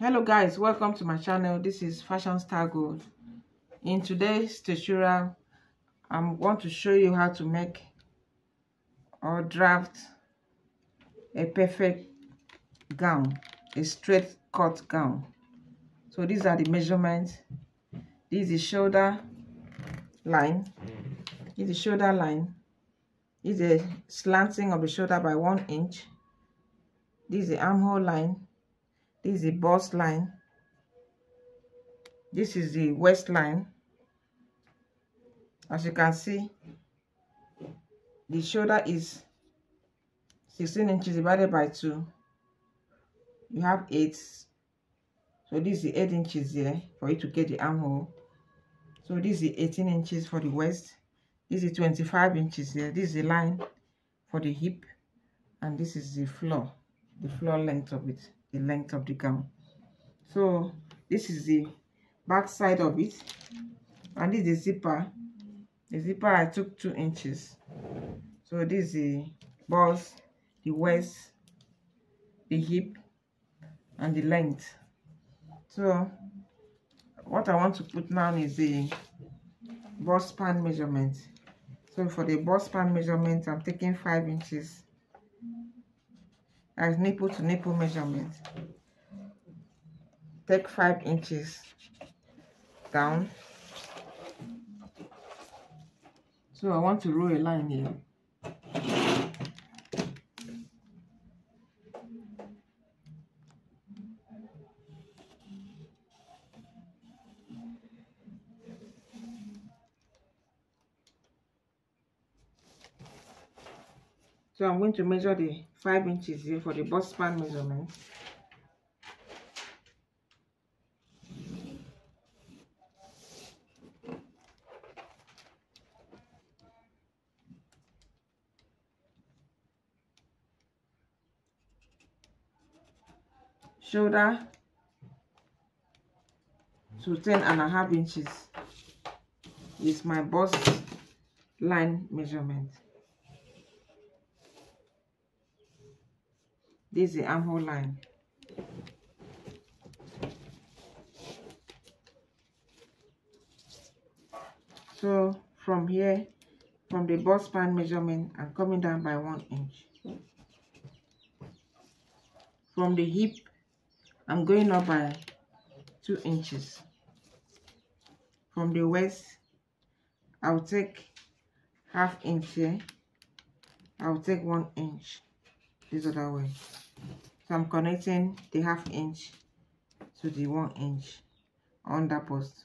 hello guys. Welcome to my channel. This is fashion star gold. In today's tutorial i want to show you how to make or draft a perfect gown a straight cut gown. So these are the measurements. This is shoulder line. This is the shoulder line. This is the slanting of the shoulder by one inch. This is the armhole line is the bust line. This is the waistline as you can see the shoulder is 16 inches divided by 2 you have 8 so this is the 8 inches here for you to get the armhole. So this is the 18 inches for the waist this is 25 inches here this is the line for the hip. And this is the floor the floor length of it the length of the gown. So this is the back side of it. And this is the zipper. The zipper i took two inches. So this is the bust the waist the hip and the length. So what i want to put now is the bust span measurement. So for the bust span measurement i'm taking five inches as nipple to nipple measurement. Take five inches down. So i want to roll a line here So I'm going to measure the 5 inches here for the bust span measurement. Shoulder to 10 and a half inches is my bust line measurement. This is the armhole line. So from here, from the bust span measurement, I'm coming down by one inch. From the hip, I'm going up by two inches. From the waist, I'll take half inch here. I'll take one inch this other way so i'm connecting the half inch to the one inch on that post.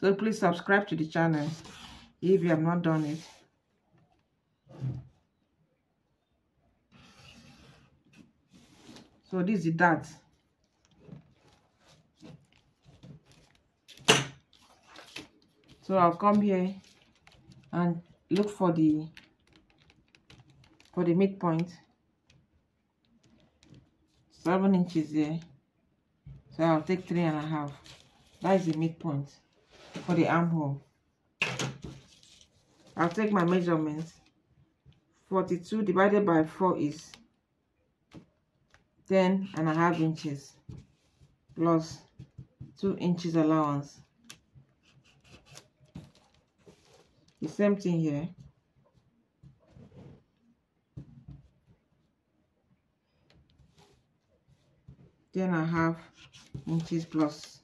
So please subscribe to the channel if you have not done it. So this is the so i'll come here and look for the for the midpoint. Seven inches there. So i'll take three and a half. That is the midpoint for the armhole. I'll take my measurements. 42 divided by 4 is 10 and a half inches plus 2 inches allowance the same thing here. And a half inches plus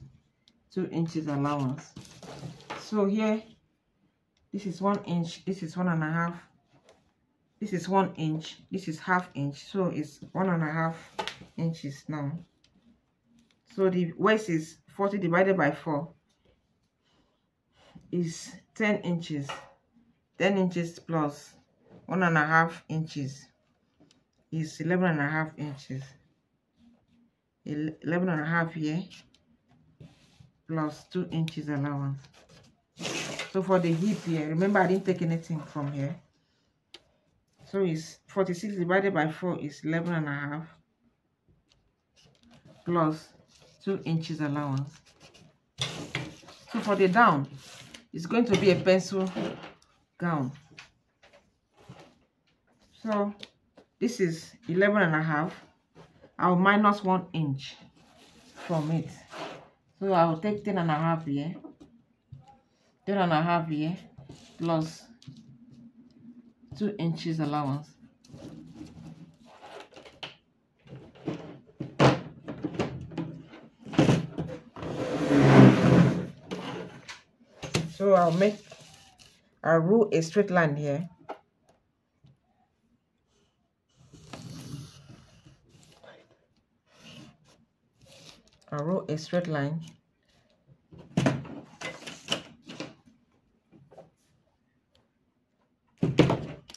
two inches allowance. So here this is one inch this is one and a half this is one inch this is half inch. So it's one and a half inches now. So the waist is 40 divided by 4 is 10 inches 10 inches plus one and a half inches is 11 and a half inches. 11 and a half here plus 2 inches allowance. So for the hip here remember i didn't take anything from here. So it's 46 divided by 4 is 11 and a half plus 2 inches allowance. So for the down it's going to be a pencil gown. So this is 11 and a half. I'll minus one inch from it. So i'll take 10 and a half here. 10 and a half here plus two inches allowance so I'll make I'll rule a straight line here. I'll rule a straight line.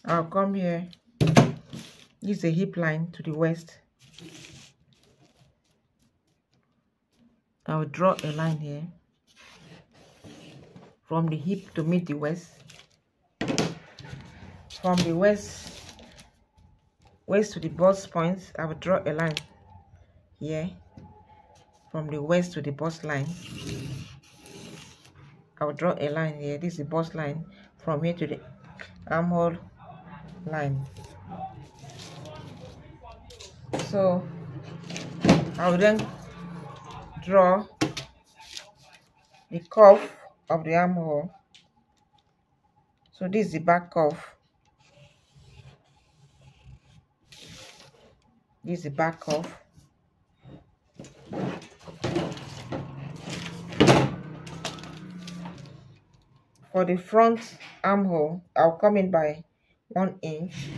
I'll come here. Use a hip line to the west. I'll draw a line here from the hip to meet the west from the waist waist to the bust point I will draw a line here. From the waist to the bust line. I will draw a line here. This is the bust line. From here to the armhole line. So I will then draw the curve of the armhole oh. so this is the back curve this is the back curve for the front armhole I'll come in by one inch.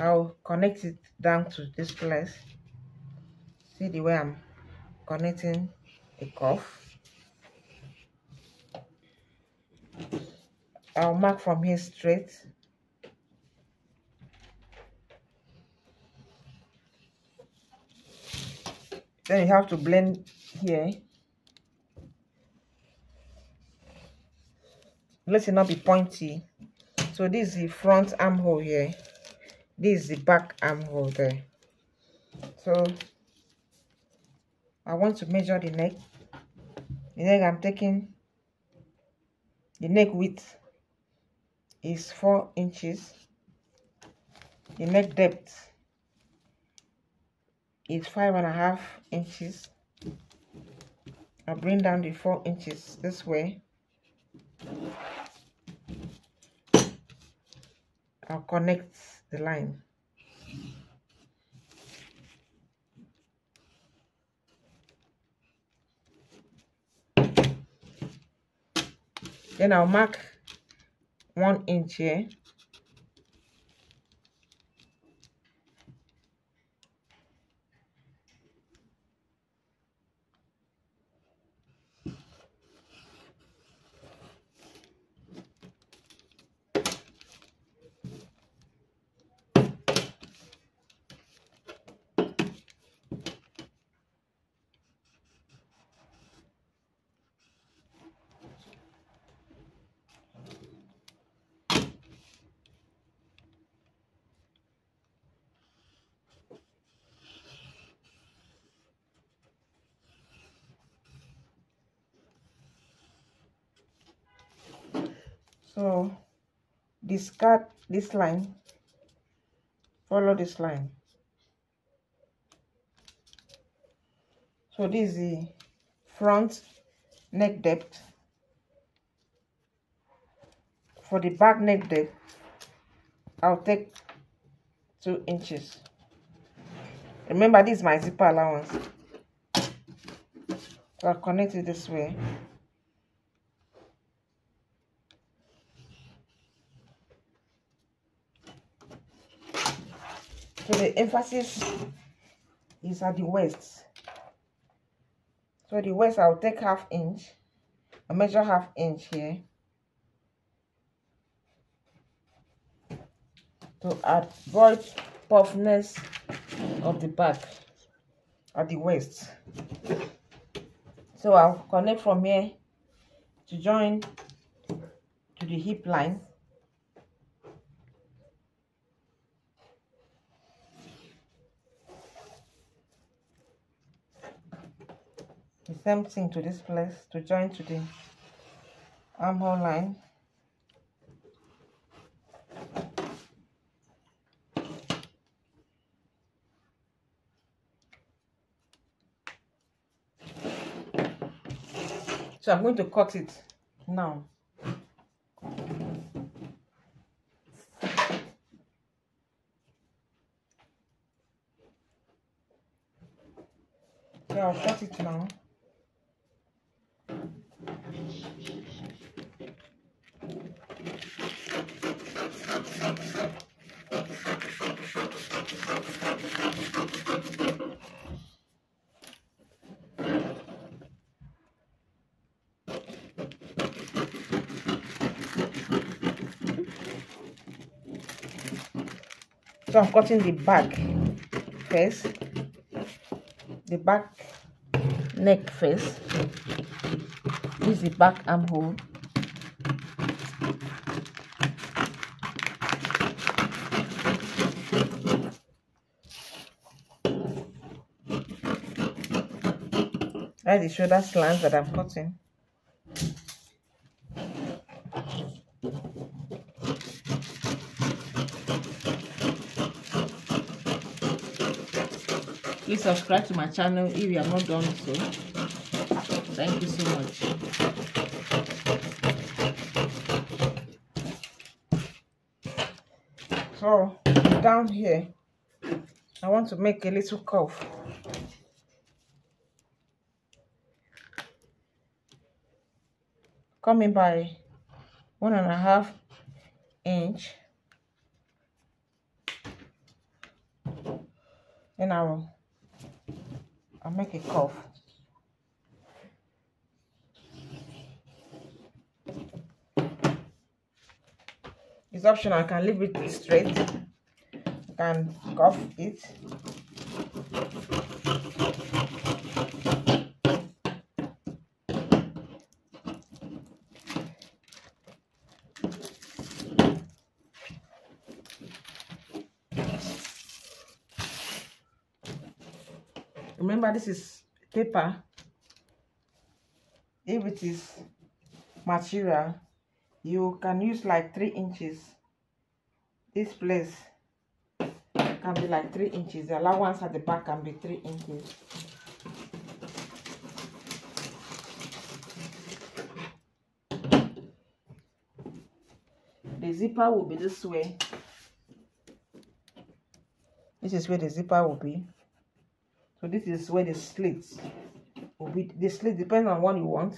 I'll connect it down to this place. See the way I'm connecting the cuff. I'll mark from here straight. Then you have to blend here. Let it not be pointy. So this is the front armhole here. This is the back armhole there. So I want to measure the neck. The neck I'm taking the neck width is four inches. The neck depth is five and a half inches. I'll bring down the four inches this way. I'll connect the line. Then I'll mark one inch here. So discard this line follow this line. So this is the front neck depth. For the back neck depth i'll take two inches. Remember this is my zipper allowance. So i'll connect it this way So the emphasis is at the waist. So the waist, I'll take half inch. I measure half inch here. To avoid puffness of the back at the waist. So I'll connect from here to join to the hip line. The same thing to this place to join to the armhole line. So i'm going to cut it now. So i'll cut it now So I'm cutting the back first, the back neck first. This is the back armhole. That's the shoulder slants that I'm cutting. please subscribe to my channel if you have not done so. Thank you so much. So down here i want to make a little curve coming by one and a half inch then I will I'll make a curve. It's optional, I can leave it straight. I can curve it. Remember this is paper. If it is material you can use like three inches. This place can be like three inches. The allowance at the back can be three inches. The zipper will be this way. This is where the zipper will be so this is where the slits will be. The slit depends on what you want.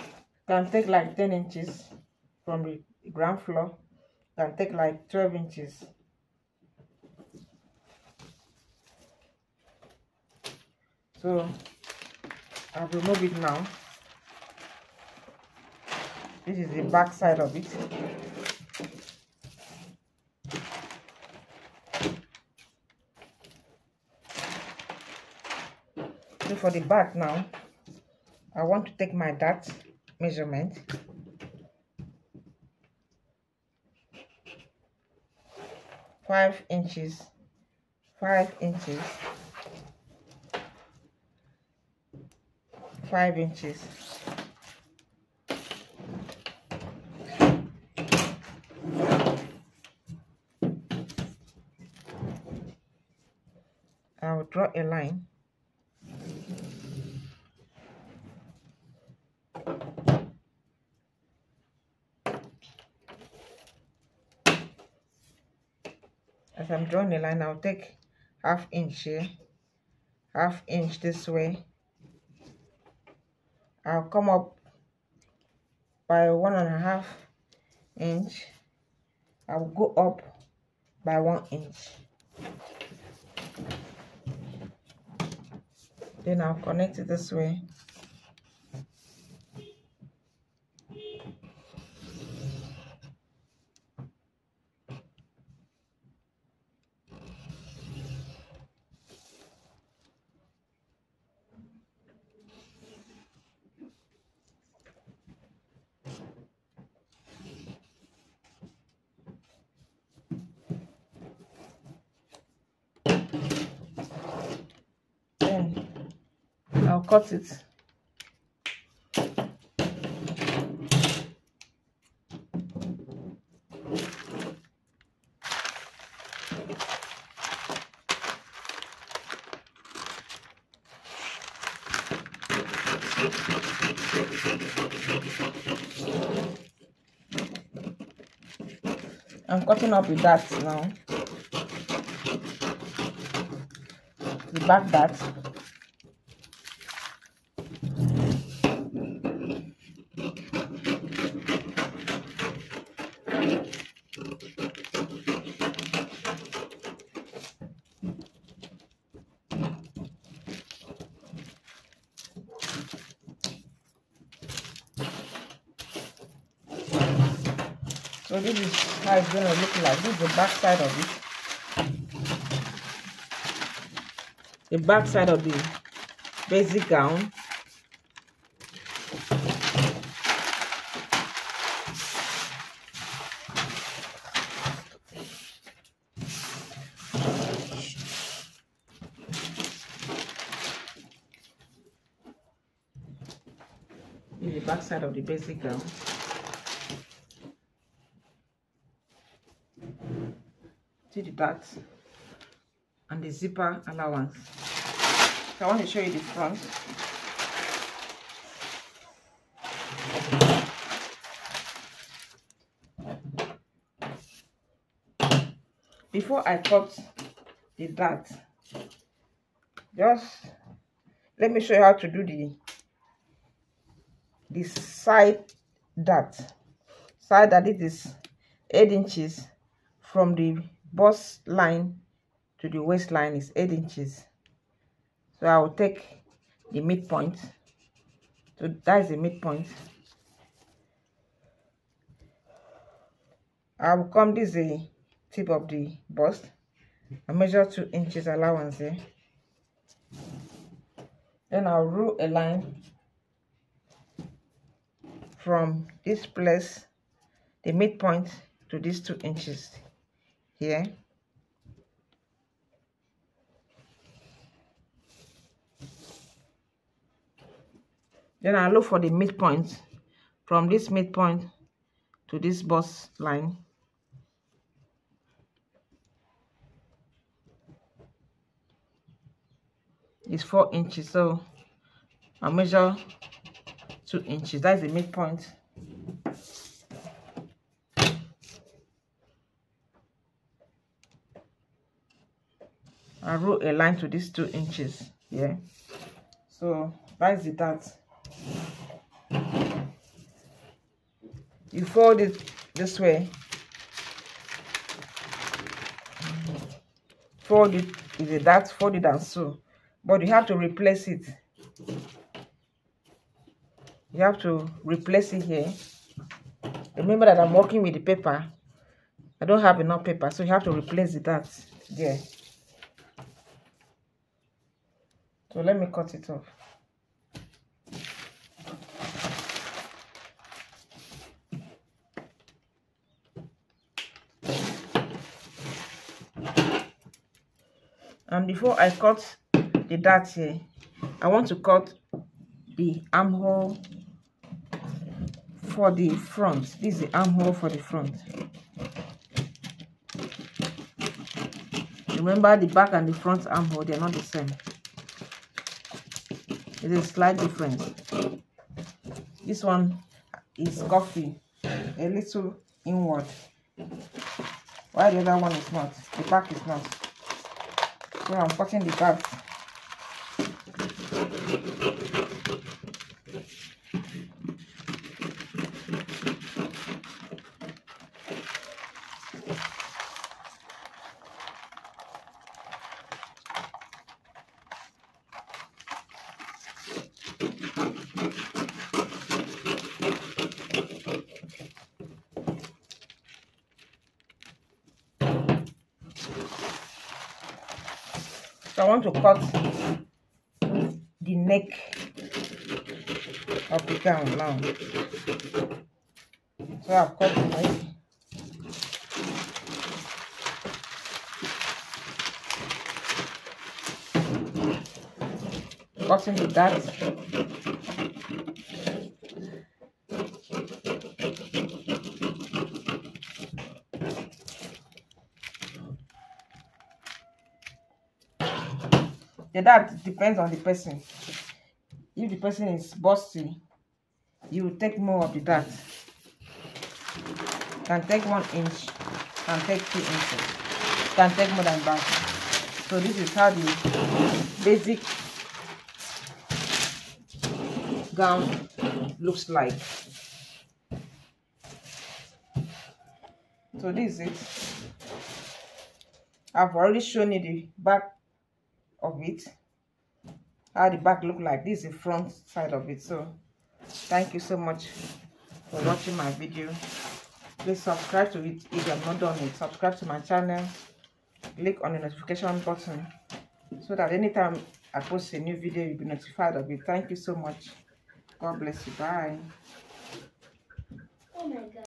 You Can take like 10 inches from the ground floor. You Can take like 12 inches. So I'll remove it now. This is the back side of it. For the back now. I want to take my dart measurement. Five inches five inches five inches. I will draw a line as I'm drawing a line I'll take half inch here half inch this way. I'll come up by one and a half inch. I will go up by one inch. Then I'll connect it this way I'll cut it. I'm cutting up with that now. The back that this is how it's going to look like. This is the back side of it. The back side of the basic gown. The back side of the basic gown. That and the zipper allowance. So i want to show you the front. Before i cut the dart just let me show you how to do the the side dart side that it is eight inches from the bust line to the waistline is 8 inches. So i will take the midpoint. So that is the midpoint. I will come this is the tip of the bust i measure 2 inches allowance here. Then i'll rule a line from this place the midpoint to these 2 inches here then I look for the midpoint. From this midpoint to this bust line. Is four inches so I measure two inches. That's the midpoint I wrote a line to these two inches here. So that's the that. You fold it this way. Fold it. Is it dart, fold it and sew. But you have to replace it. You have to replace it here. Remember that I'm working with the paper. I don't have enough paper, so you have to replace the dart there. So let me cut it off. And before I cut the dart here, I want to cut the armhole for the front. This is the armhole for the front. Remember the back and the front armhole, they're not the same. Is a slight difference. This one is coffee, a little inward, while the other one is not. The back is not. So I'm cutting the back. I want to cut the neck of the gown now. So I've cut the neck. Cutting the dart. The that depends on the person. If the person is busty you will take more of the dart can take one inch can take two inches. Can take more than that. So this is how the basic gown looks like. So this is it. I've already shown you the back how the back look like. This is the front side of it so thank you so much for watching my video. Please subscribe to it if you have not done it. Subscribe to my channel. Click on the notification button so that anytime i post a new video you'll be notified of it. Thank you so much. God bless you. Bye. Oh my god.